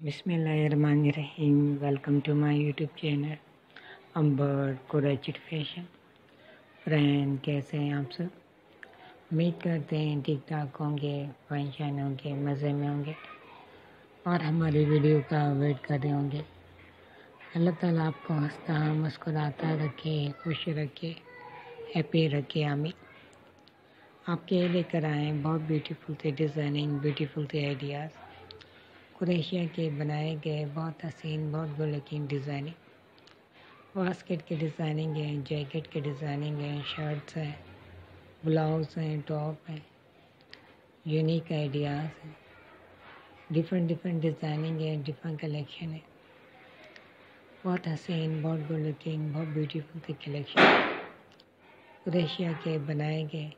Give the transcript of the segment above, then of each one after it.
Bismillahirrahmanirrahim. Welcome to my YouTube channel Amber crochet fashion friend कैसे हैं आप सब? उम्मीद करते हैं ठीक ठाक होंगे फ़ंक्शन होंगे, मज़े में होंगे, और हमारी वीडियो का वेट कर रहे होंगे। अल्लाह ताला आपको हंसता मुस्कुराता रखे, खुश रखे हैप्पी रखे, आमीन। आपके लेकर आए बहुत ब्यूटीफुल थे डिज़ाइनिंग ब्यूटीफुल थे आइडियाज़ कुरेशिया के बनाए गए बहुत हसीन बहुत गुड लुकिंग डिज़ाइनिंग बास्केट की डिज़ाइनिंग है, जैकेट की डिज़ाइनिंग है, शर्ट्स हैं, ब्लाउज हैं, टॉप हैं, यूनिक आइडियाज़ हैं। डिफरेंट डिफरेंट डिज़ाइनिंग है, डिफरेंट कलेक्शन है। बहुत हसीन बहुत गुड लुकिंग बहुत ब्यूटीफुल थे कलेक्शन कुरेशिया के बनाए गए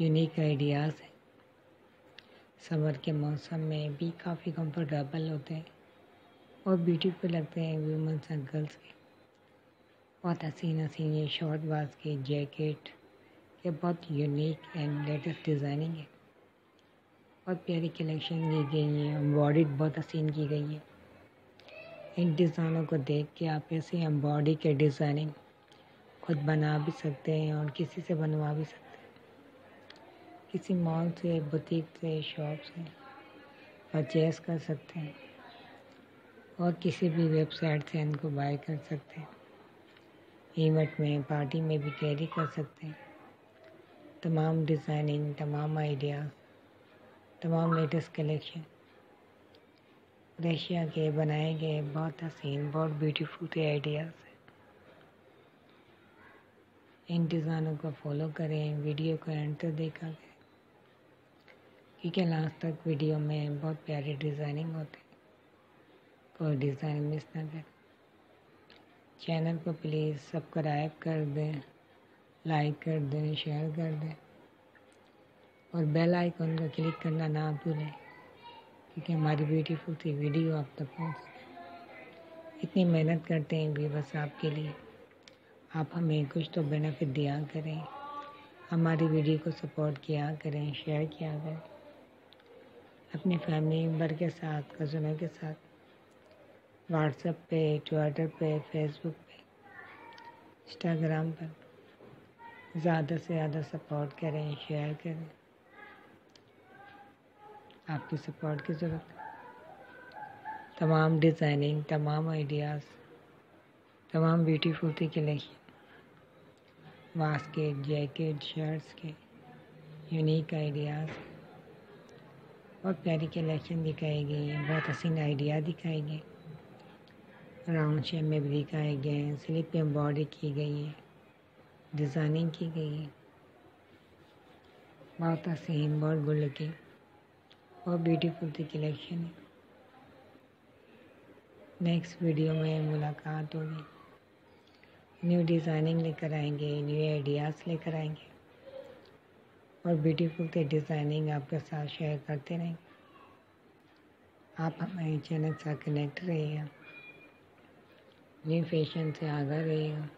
यूनिक आइडियाज़ हैं। समर के मौसम में भी काफ़ी कंफर्टेबल होते हैं और ब्यूटीफुल लगते हैं वुमेंस एंड गर्ल्स के। बहुत हसीन हसीन ये शॉर्ट बाज के जैकेट ये बहुत यूनिक एंड लेटेस्ट डिज़ाइनिंग है। बहुत प्यारी कलेक्शन की गई है एम्बॉडी बहुत हसीन की गई है। इन डिज़ाइनों को देख के आप ऐसे एम्बॉडी के डिज़ाइनिंग खुद बना भी सकते हैं और किसी से बनवा भी सकते हैं। किसी मॉल से, बुटीक से, शॉप से परचेस कर सकते हैं। और किसी भी वेबसाइट से इनको बाय कर सकते हैं। इवेंट में पार्टी में भी कैरी कर सकते हैं। तमाम डिज़ाइनिंग तमाम आइडिया तमाम लेटेस्ट कलेक्शन रशिया के बनाए गए बहुत हसीन बहुत ब्यूटीफुल थे आइडियाज़ इन डिज़ाइनों को फॉलो करें वीडियो को तक देखा करें क्योंकि लास्ट तक वीडियो में बहुत प्यारी डिज़ाइनिंग होती कोई डिज़ाइन मिस ना करें। चैनल को प्लीज़ सब्सक्राइब कर दें, लाइक कर दें, शेयर कर दें। और बेल आइकन को क्लिक करना ना भूलें, क्योंकि हमारी ब्यूटीफुल सी वीडियो आप तक पहुँच इतनी मेहनत करते हैं भी बस आपके लिए। आप हमें कुछ तो बेनिफिट दिया करें। हमारी वीडियो को सपोर्ट किया करें शेयर किया करें। अपनी फैमिली मेंबर के साथ कज़नों के साथ व्हाट्सएप पे ट्विटर पे फेसबुक पे इंस्टाग्राम पर ज़्यादा से ज़्यादा सपोर्ट करें शेयर करें। आपकी सपोर्ट की ज़रूरत तमाम डिज़ाइनिंग तमाम आइडियाज़ तमाम ब्यूटीफुल थी कलेक्शन बास्केट जैकेट शर्ट्स के यूनिक आइडियाज़ बहुत प्यारी कलेक्शन दिखाई गई है बहुत हसीन आइडिया दिखाए गए राउंड शेप में भी दिखाए गए हैं स्लिप एम्ब्रॉयडरी की गई है, डिज़ाइनिंग की गई है। बहुत हसीन, बहुत गुड लुकिंग बहुत ब्यूटीफुल सी कलेक्शन है। नेक्स्ट वीडियो में मुलाकात होगी। न्यू डिज़ाइनिंग लेकर आएँगे न्यू आइडियाज़ लेकर आएँगे। और ब्यूटीफुल से डिज़ाइनिंग आपके साथ शेयर करते रहें। आप हमारे चैनल से कनेक्ट रहिएगा न्यू फ़ैशन से आगा रहिएगा